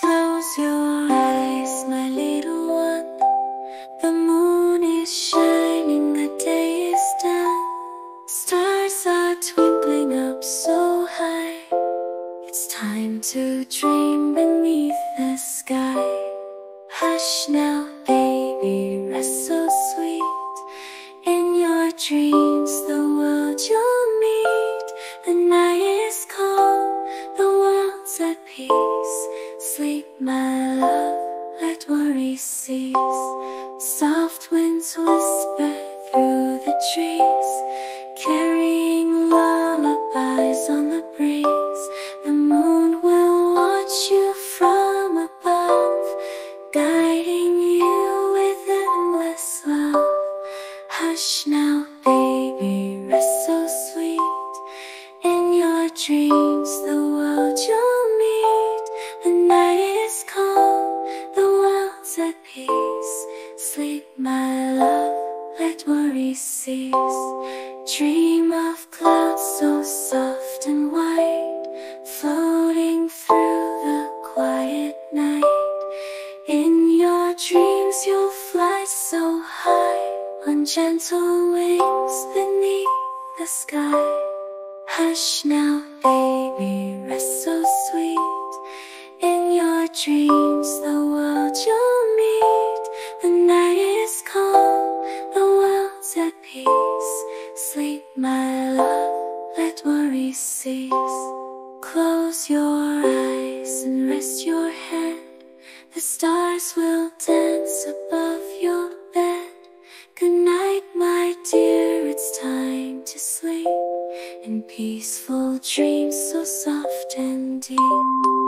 Close your eyes, my little one. The moon is shining, the day is done. Stars are twinkling up so high. It's time to dream beneath the sky. Hush now, baby, rest so sweet. In your dreams, My love, let worry cease. Soft winds whisper through the trees, carrying lullabies on the breeze. The moon will watch you from above, guiding you with endless love. Hush now, baby, rest dreams, you'll fly so high on gentle wings beneath the sky. Hush now, baby, rest so sweet. In your dreams, the world you'll meet. The night is calm, the world's at peace. Sleep, my love, let worry cease. Close your eyes and rest your head. The stars will dance above your bed. Good night, my dear, it's time to sleep. In peaceful dreams so soft and deep.